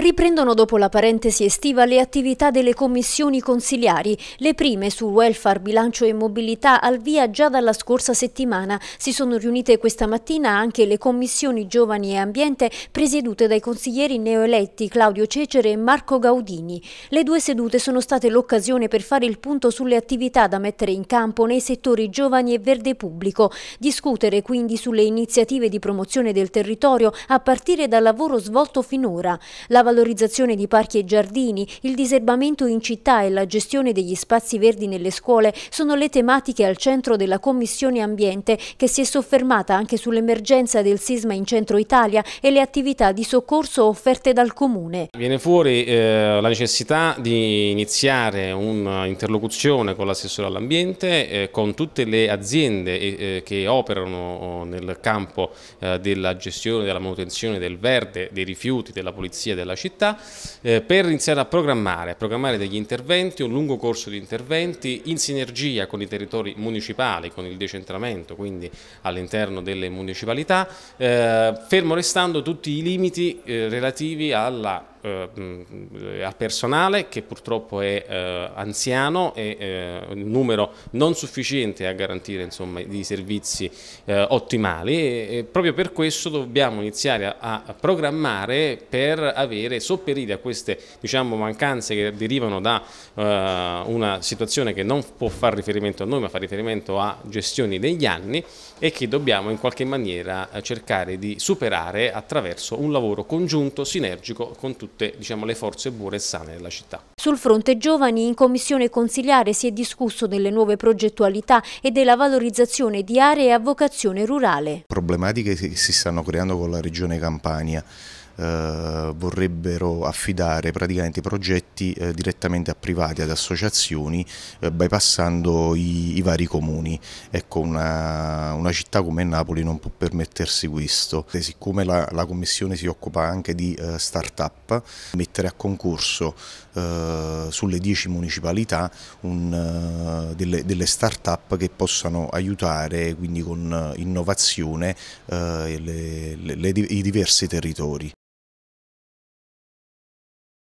Riprendono dopo la parentesi estiva le attività delle commissioni consiliari. Le prime su welfare, bilancio e mobilità al via già dalla scorsa settimana. Si sono riunite questa mattina anche le commissioni giovani e ambiente presiedute dai consiglieri neoeletti Claudio Cecere e Marco Gaudini. Le due sedute sono state l'occasione per fare il punto sulle attività da mettere in campo nei settori giovani e verde pubblico, discutere quindi sulle iniziative di promozione del territorio a partire dal lavoro svolto finora. La valorizzazione di parchi e giardini, il diserbamento in città e la gestione degli spazi verdi nelle scuole sono le tematiche al centro della Commissione Ambiente che si è soffermata anche sull'emergenza del sisma in centro Italia e le attività di soccorso offerte dal Comune. Viene fuori eh, la necessità di iniziare un'interlocuzione con l'assessore all'ambiente, eh, con tutte le aziende eh, che operano nel campo eh, della gestione, della manutenzione del verde, dei rifiuti, della pulizia della città eh, per iniziare a programmare, a programmare degli interventi, un lungo corso di interventi in sinergia con i territori municipali, con il decentramento, quindi all'interno delle municipalità, eh, fermo restando tutti i limiti eh, relativi alla eh, al personale che purtroppo è eh, anziano e eh, numero non sufficiente a garantire insomma, i servizi eh, ottimali. E, e, proprio per questo dobbiamo iniziare a, a, programmare per avere, sopperire a queste diciamo, mancanze che derivano da eh, una situazione che non può fare riferimento a noi ma fa riferimento a gestioni degli anni e che dobbiamo in qualche maniera cercare di superare attraverso un lavoro congiunto, sinergico con tutti tutte diciamo, le forze buone e sane della città. Sul fronte giovani in commissione consiliare si è discusso delle nuove progettualità e della valorizzazione di aree a vocazione rurale. Problematiche che si stanno creando con la regione Campania eh, vorrebbero affidare praticamente progetti eh, direttamente a privati, ad associazioni, eh, bypassando i, i, vari comuni. Ecco, una, una, città come Napoli non può permettersi questo. E siccome la, la, Commissione si occupa anche di start-up, mettere a concorso sulle 10 municipalità un, uh, delle, delle start-up che possano aiutare quindi con innovazione uh, le, le, le, i diversi territori.